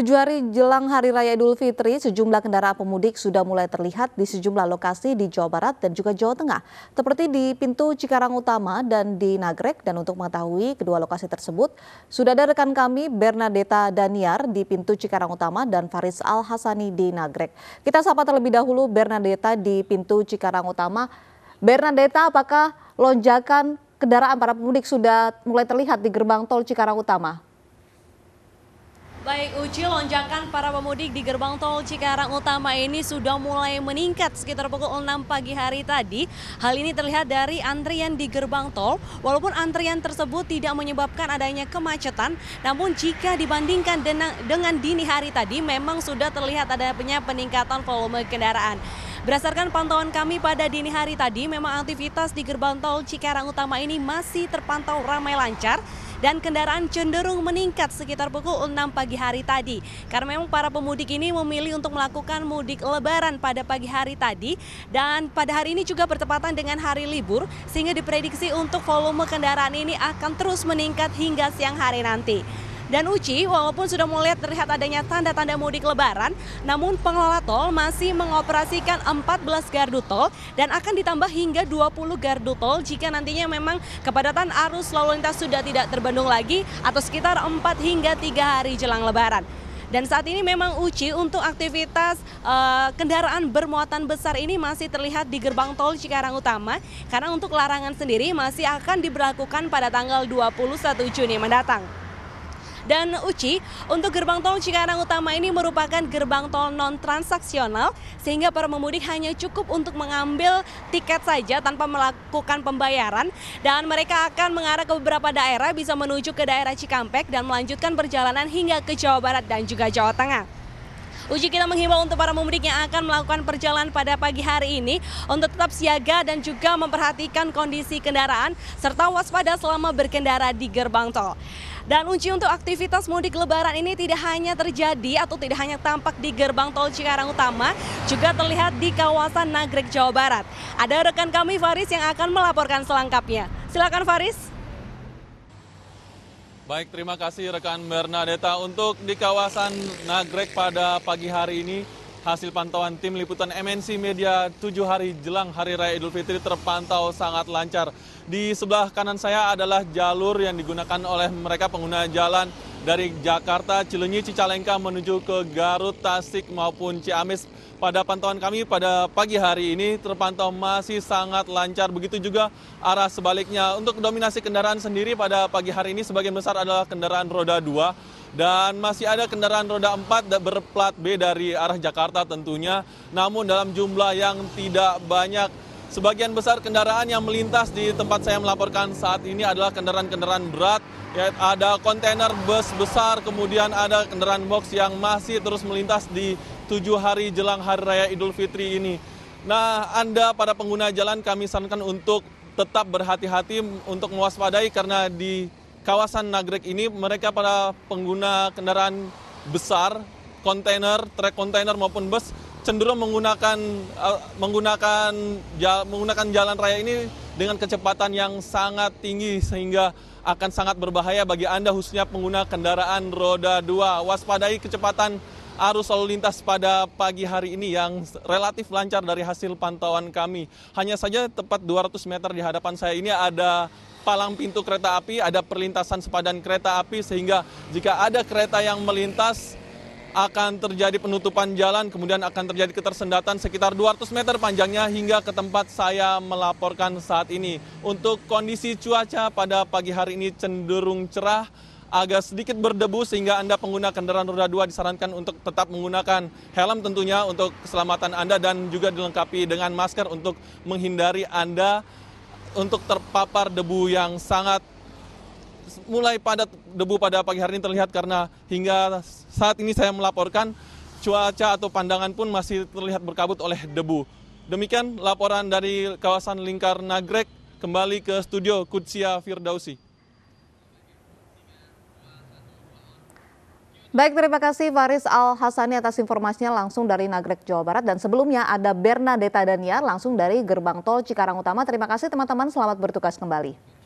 Tujuh hari jelang Hari Raya Idul Fitri, sejumlah kendaraan pemudik sudah mulai terlihat di sejumlah lokasi di Jawa Barat dan juga Jawa Tengah, seperti di pintu Cikarang Utama dan di Nagrek. Dan untuk mengetahui kedua lokasi tersebut, sudah ada rekan kami Bernadetta Daniar di pintu Cikarang Utama dan Faris Al Hasani di Nagrek. Kita sapa terlebih dahulu Bernadetta di pintu Cikarang Utama. Bernadetta, apakah lonjakan kendaraan para pemudik sudah mulai terlihat di gerbang tol Cikarang Utama? Baik Uci, lonjakan para pemudik di gerbang tol Cikarang Utama ini sudah mulai meningkat sekitar pukul 6 pagi hari tadi. Hal ini terlihat dari antrian di gerbang tol. Walaupun antrian tersebut tidak menyebabkan adanya kemacetan, namun jika dibandingkan dengan dini hari tadi memang sudah terlihat adanya peningkatan volume kendaraan. Berdasarkan pantauan kami pada dini hari tadi, memang aktivitas di gerbang tol Cikarang Utama ini masih terpantau ramai lancar dan kendaraan cenderung meningkat sekitar pukul 6 pagi hari tadi. Karena memang para pemudik ini memilih untuk melakukan mudik lebaran pada pagi hari tadi dan pada hari ini juga bertepatan dengan hari libur sehingga diprediksi untuk volume kendaraan ini akan terus meningkat hingga siang hari nanti. Dan Uci, walaupun sudah mulai terlihat adanya tanda-tanda mudik lebaran, namun pengelola tol masih mengoperasikan 14 gardu tol dan akan ditambah hingga 20 gardu tol jika nantinya memang kepadatan arus lalu lintas sudah tidak terbendung lagi atau sekitar 4 hingga 3 hari jelang lebaran. Dan saat ini memang Uci untuk aktivitas uh, kendaraan bermuatan besar ini masih terlihat di gerbang tol Cikarang Utama karena untuk larangan sendiri masih akan diberlakukan pada tanggal 21 Juni mendatang. Dan Uci, untuk gerbang tol Cikarang Utama ini merupakan gerbang tol non transaksional sehingga para pemudik hanya cukup untuk mengambil tiket saja tanpa melakukan pembayaran dan mereka akan mengarah ke beberapa daerah bisa menuju ke daerah Cikampek dan melanjutkan perjalanan hingga ke Jawa Barat dan juga Jawa Tengah. Uji kita menghimbau untuk para pemudik yang akan melakukan perjalanan pada pagi hari ini untuk tetap siaga dan juga memperhatikan kondisi kendaraan serta waspada selama berkendara di gerbang tol. Dan uji untuk aktivitas mudik lebaran ini tidak hanya terjadi atau tidak hanya tampak di gerbang tol Cikarang Utama, juga terlihat di kawasan Nagrek, Jawa Barat. Ada rekan kami Faris yang akan melaporkan selengkapnya. Silakan Faris. Baik, terima kasih rekan Bernadetta. Untuk di kawasan Nagrek pada pagi hari ini, hasil pantauan tim liputan MNC Media tujuh hari jelang Hari Raya Idul Fitri terpantau sangat lancar. Di sebelah kanan saya adalah jalur yang digunakan oleh mereka pengguna jalan dari Jakarta, Cilenyi, Cicalengka menuju ke Garut, Tasik maupun Ciamis. Pada pantauan kami pada pagi hari ini terpantau masih sangat lancar. Begitu juga arah sebaliknya. Untuk dominasi kendaraan sendiri pada pagi hari ini sebagian besar adalah kendaraan roda 2 dan masih ada kendaraan roda 4 berplat B dari arah Jakarta tentunya. Namun dalam jumlah yang tidak banyak Sebagian besar kendaraan yang melintas di tempat saya melaporkan saat ini adalah kendaraan-kendaraan berat. Ya, ada kontainer bus besar, kemudian ada kendaraan box yang masih terus melintas di tujuh hari jelang Hari Raya Idul Fitri ini. Nah, Anda para pengguna jalan kami sarankan untuk tetap berhati-hati untuk mewaspadai karena di kawasan Nagrek ini mereka para pengguna kendaraan besar, kontainer, trek kontainer maupun bus cenderung menggunakan uh, menggunakan menggunakan jalan raya ini dengan kecepatan yang sangat tinggi sehingga akan sangat berbahaya bagi Anda khususnya pengguna kendaraan roda 2. Waspadai kecepatan arus lalu lintas pada pagi hari ini yang relatif lancar dari hasil pantauan kami. Hanya saja tepat 200 meter di hadapan saya ini ada palang pintu kereta api, ada perlintasan sepadan kereta api sehingga jika ada kereta yang melintas akan terjadi penutupan jalan, kemudian akan terjadi ketersendatan sekitar 200 meter panjangnya hingga ke tempat saya melaporkan saat ini. Untuk kondisi cuaca pada pagi hari ini cenderung cerah, agak sedikit berdebu sehingga Anda pengguna kendaraan roda 2 disarankan untuk tetap menggunakan helm tentunya untuk keselamatan Anda dan juga dilengkapi dengan masker untuk menghindari Anda untuk terpapar debu yang sangat mulai padat debu pada pagi hari ini terlihat karena hingga saat ini saya melaporkan cuaca atau pandangan pun masih terlihat berkabut oleh debu. Demikian laporan dari kawasan Lingkar Nagrek kembali ke studio Kutsia Firdausi. Baik, terima kasih Faris Al Hasani atas informasinya langsung dari Nagrek, Jawa Barat. Dan sebelumnya ada Bernadetta Daniar langsung dari Gerbang Tol Cikarang Utama. Terima kasih teman-teman, selamat bertugas kembali.